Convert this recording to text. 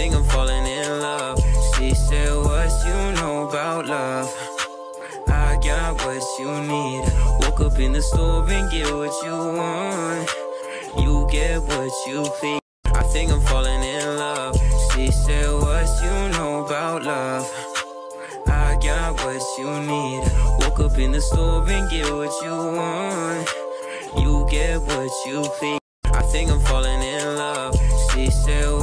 think I'm falling in love. She said, What you know about love? I got what you need. Woke up in the store and get what you want. You get what you please. I think I'm falling in love. She said, What you know about love? I got what you need. Woke up in the store and get what you want. You get what you please. I think I'm falling in love. She said.